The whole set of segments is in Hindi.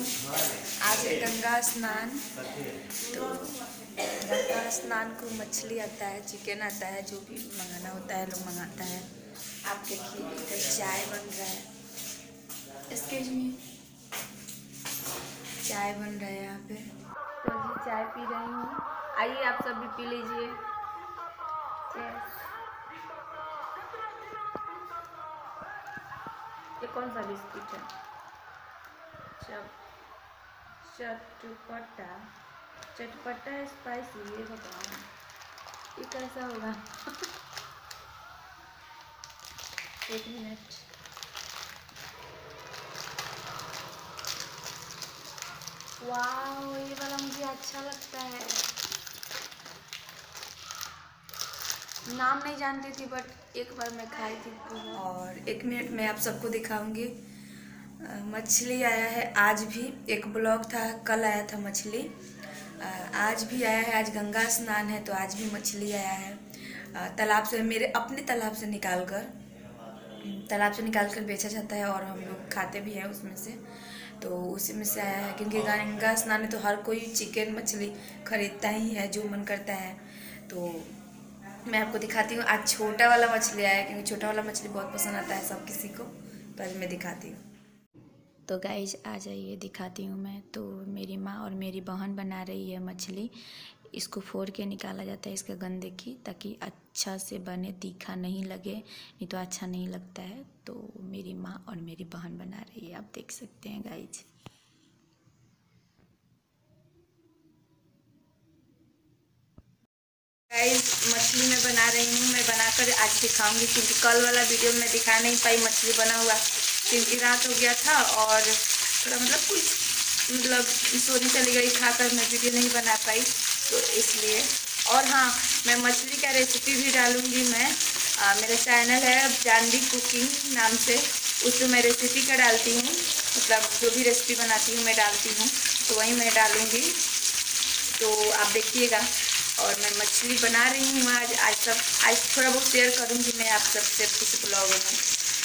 आज गंगा स्नान। तो गंगा स्नान को मछली आता है चिकन आता है, जो भी मंगाना होता है, लोग मंगाता है। आप देखिए चाय बन रहा है? एक्सक्यूज मी चाय बन रहा है यहाँ पे। तो जी, चाय पी रही हूँ। आइए, आप सब भी पी लीजिए। ये कौन सा बिस्किट है? चप चटपटा चटपटा स्पाइसी ये बताओ। ये कैसा होगा। एक मिनट वाह ये वाला मुझे अच्छा लगता है। नाम नहीं जानती थी बट एक बार मैं खाई थी। और एक मिनट में आप सबको दिखाऊँगी। मछली आया है आज भी एक ब्लॉग था कल आया था मछली। आज भी आया है आज गंगा स्नान है तो आज भी मछली आया है। तालाब से मेरे अपने तालाब से निकाल कर तालाब से निकाल कर बेचा जाता है और हम लोग खाते भी हैं उसमें से। तो उसी में से आया है क्योंकि गंगा स्नान में तो हर कोई चिकन मछली खरीदता ही है जो मन करता है। तो मैं आपको दिखाती हूँ आज छोटा वाला मछली आया है क्योंकि छोटा वाला मछली बहुत पसंद आता है सब किसी को तो आज मैं दिखाती हूँ। तो गाइज़ आ जाइए, दिखाती हूँ मैं। तो मेरी माँ और मेरी बहन बना रही है मछली। इसको फोड़ के निकाला जाता है इसका गंदे की, ताकि अच्छा से बने, तीखा नहीं लगे, नहीं तो अच्छा नहीं लगता है। तो मेरी माँ और मेरी बहन बना रही है, आप देख सकते हैं गाइज़ गाइस मछली मैं बना रही हूँ। मैं बनाकर आज दिखाऊँगी, क्योंकि कल वाला वीडियो में दिखा नहीं पाई, मछली बना हुआ। क्योंकि रात हो गया था और थोड़ा मतलब कुछ मतलब सोनी चली गई खाकर मैं वीडियो नहीं बना पाई तो इसलिए। और हाँ मैं मछली का रेसिपी भी डालूँगी मैं। आ, मेरा चैनल है जानवी कुकिंग नाम से। उसमें मैं रेसिपी का डालती हूँ। मतलब जो भी रेसिपी बनाती हूँ मैं डालती हूँ। तो वहीं मैं डालूँगी। तो आप देखिएगा। और मैं मछली बना रही हूँ आज। आज सब आज थोड़ा बहुत शेयर करूँगी मैं आप सबसे इस ब्लॉग में।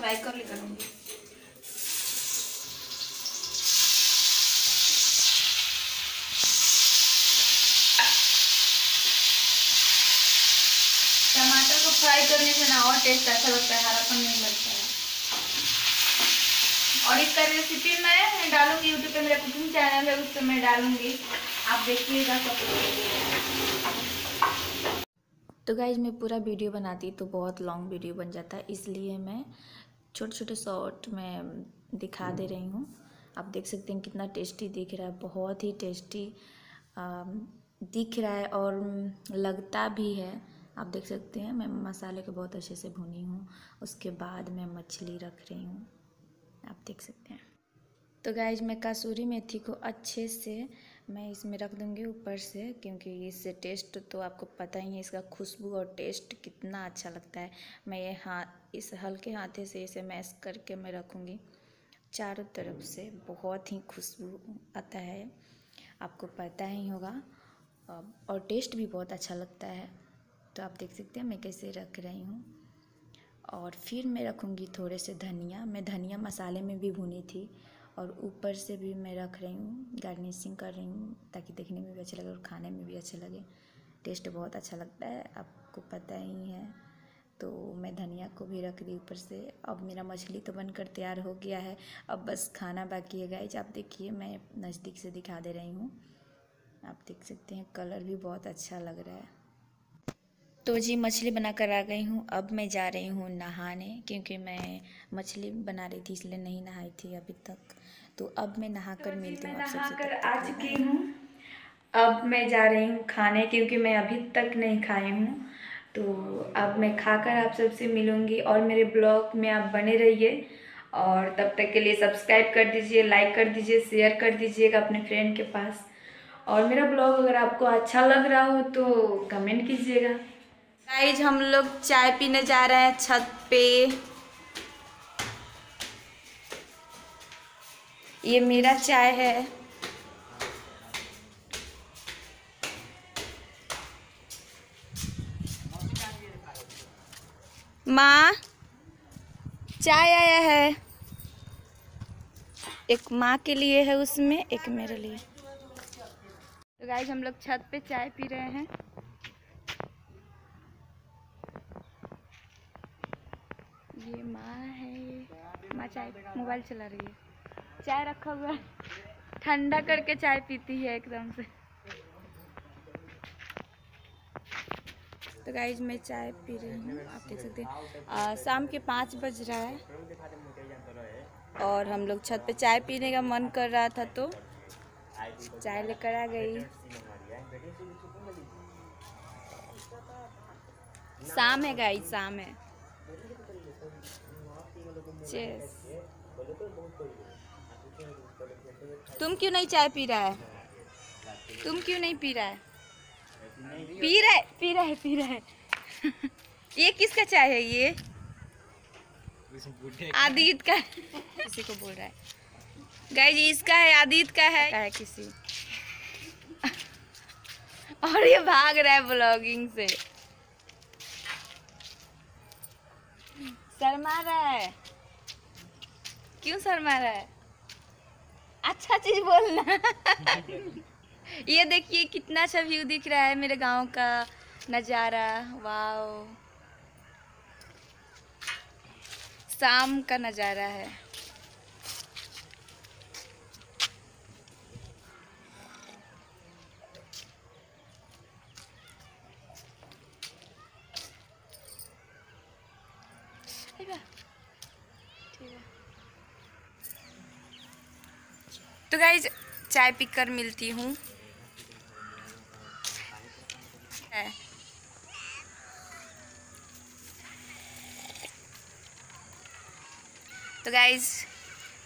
फ्राई कर ले करूँगी टमाटर को फ्राई करने से ना और टेस्ट अच्छा लगता है, हरापन नहीं लगता है। और इसका रेसिपी मैं डालूँगी यूट्यूब पे, मेरा कुकिंग चैनल है उस पर मैं डालूँगी। आप देखिएगा सब। तो गाइज़ मैं पूरा वीडियो बनाती तो बहुत लॉन्ग वीडियो बन जाता है इसलिए मैं छोटे छोटे शॉर्ट में दिखा दे रही हूँ। आप देख सकते हैं कितना टेस्टी दिख रहा है, बहुत ही टेस्टी दिख रहा है और लगता भी है। आप देख सकते हैं, मैं मसाले को बहुत अच्छे से भुनी हूँ, उसके बाद मैं मछली रख रही हूँ। आप देख सकते हैं। तो गाइज़ मैं कसूरी मेथी को अच्छे से मैं इसमें रख दूँगी ऊपर से, क्योंकि इससे टेस्ट तो आपको पता ही है, इसका खुशबू और टेस्ट कितना अच्छा लगता है। मैं ये हाथ, इस हल्के हाथे से इसे मैश करके मैं रखूँगी। चारों तरफ़ से बहुत ही खुशबू आता है, आपको पता ही होगा। और टेस्ट भी बहुत अच्छा लगता है। तो आप देख सकते हैं मैं कैसे रख रही हूँ। और फिर मैं रखूँगी थोड़े से धनिया। मैं धनिया मसाले में भी भुनी थी। और ऊपर से भी मैं रख रही हूँ गार्निशिंग कर रही हूँ, ताकि देखने में भी अच्छा लगे और खाने में भी अच्छा लगे। टेस्ट बहुत अच्छा लगता है, आपको पता ही है। तो मैं धनिया को भी रख दी ऊपर से। अब मेरा मछली तो बनकर तैयार हो गया है। अब बस खाना बाकी है गाइज़ आप देखिए, मैं नज़दीक से दिखा दे रही हूँ। आप देख सकते हैं कलर भी बहुत अच्छा लग रहा है। तो जी, मछली बना कर आ गई हूँ। अब मैं जा रही हूँ नहाने, क्योंकि मैं मछली बना रही थी, इसलिए नहीं नहाई थी अभी तक। तो अब मैं नहा कर मिलती हूँ आप सबसे कर आ चुकी हूँ। अब मैं जा रही हूँ खाने क्योंकि मैं अभी तक नहीं खाई हूँ। तो अब मैं खाकर आप सबसे मिलूँगी और मेरे ब्लॉग में आप बने रहिए। और तब तक के लिए सब्सक्राइब कर दीजिए लाइक कर दीजिए शेयर कर दीजिएगा अपने फ्रेंड के पास। और मेरा ब्लॉग अगर आपको अच्छा लग रहा हो तो कमेंट कीजिएगा। गाइज़ हम लोग चाय पीने जा रहे हैं छत पे। ये मेरा चाय है। माँ, चाय आया है। एक माँ के लिए है उसमें, एक मेरे लिए। तो गाइज़ हम लोग छत पे चाय पी रहे हैं। ये माँ है माँ चाय, मोबाइल चला रही है। चाय रखा हुआ ठंडा करके चाय पीती है एकदम से। तो गाइज़ मैं चाय पी रही हूँ, आप देख सकते हैं। शाम के पाँच बज रहा है और हम लोग छत पे चाय पीने का मन कर रहा था तो चाय लेकर आ गई। शाम है गाइज़ शाम है। Cheers. तुम क्यों नहीं चाय पी रहा है? तुम क्यों नहीं पी रहा है? पी रहा है पी रहा है पी रहा है। ये किसका चाय है ये? आदित का। किसी को बोल रहा है। गाइज़ इसका है आदित का है, है किसी। और ये भाग रहा है ब्लॉगिंग से। शर्मा रहा है। क्यों शर्मा रहा है? अच्छा चीज़ बोलना। ये देखिए कितना अच्छा व्यू दिख रहा है मेरे गाँव का नज़ारा। वाओ शाम का नज़ारा है। तो गाइज़ चाय पीकर मिलती हूँ। तो गाइज़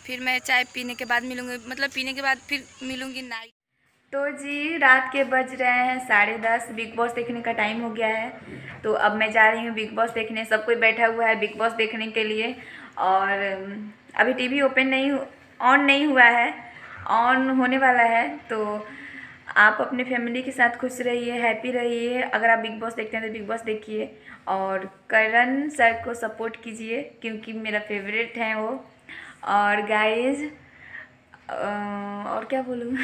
फिर मैं चाय पीने के बाद मिलूँगी मतलब पीने के बाद फिर मिलूँगी नाइट तो जी, रात के बज रहे हैं साढ़े दस बिग बॉस देखने का टाइम हो गया है। तो अब मैं जा रही हूँ बिग बॉस देखने, सब कोई बैठा हुआ है बिग बॉस देखने के लिए। और, अभी टीवी ओपन नहीं ऑन नहीं हुआ है। ऑन होने वाला है तो आप अपने फैमिली के साथ खुश रहिए हैप्पी रहिए। अगर आप बिग बॉस देखते हैं तो बिग बॉस देखिए। और करण सर को सपोर्ट कीजिए क्योंकि मेरा फेवरेट है वो। और गाइस और क्या बोलूँ?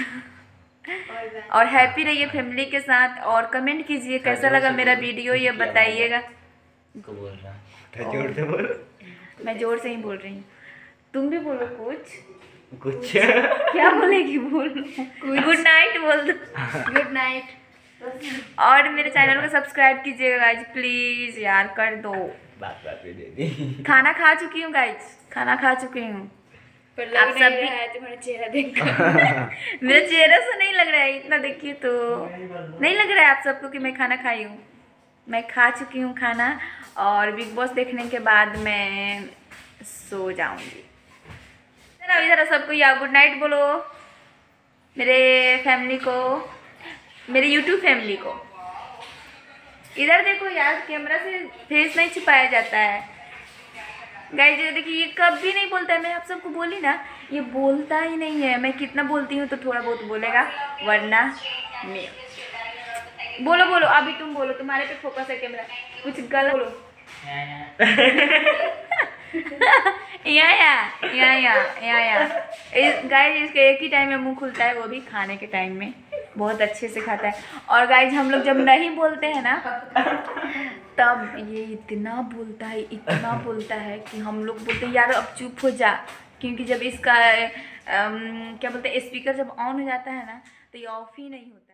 और हैप्पी रहिए फैमिली के साथ और कमेंट कीजिए कैसा लगा मेरा वीडियो ये बताइएगा। ज़ोर मैं ज़ोर से ही बोल रही हूँ। तुम भी बोलो कुछ। कुछ। क्या बोलेगी? बोल। गुड नाइट बोल दो। गुड नाइट और मेरे चैनल को सब्सक्राइब कीजिएगा गाइज़ प्लीज़ यार कर दो। बात बात पे दे दी। खाना खा चुकी हूँ गाइज़ खाना खा चुकी हूँ। आप सब भी- तुम्हारा चेहरा देख मेरे चेहरे से नहीं लग रहा है इतना देखिए तो। नहीं लग रहा है आप सबको कि मैं खाना खाई हूँ? मैं खा चुकी हूँ खाना और बिग बॉस देखने के बाद मैं सो जाऊँगी। इधर आओ सबको या गुड नाइट बोलो। मेरे फैमिली को मेरे यूट्यूब फैमिली को। इधर देखो यार कैमरा से फेस नहीं छिपाया जाता है। गाइस ये देखिए ये कभी नहीं बोलता है। मैं आप सबको बोली ना ये बोलता ही नहीं है। मैं कितना बोलती हूँ तो थोड़ा बहुत बोलेगा वरना मैं बोलो बोलो अभी तुम बोलो तुम्हारे पे फोकस है कैमरा कुछ गलत बोलो। या या या या या या इस गाइस इसके एक ही टाइम में मुँह खुलता है वो भी खाने के टाइम में। बहुत अच्छे से खाता है। और गाइस हम लोग जब नहीं बोलते हैं ना तब ये इतना बोलता है इतना बोलता है कि हम लोग बोलते हैं यार अब चुप हो जा। क्योंकि जब इसका अम, क्या बोलते हैं स्पीकर जब ऑन हो जाता है ना तो ये ऑफ़ ही नहीं होता।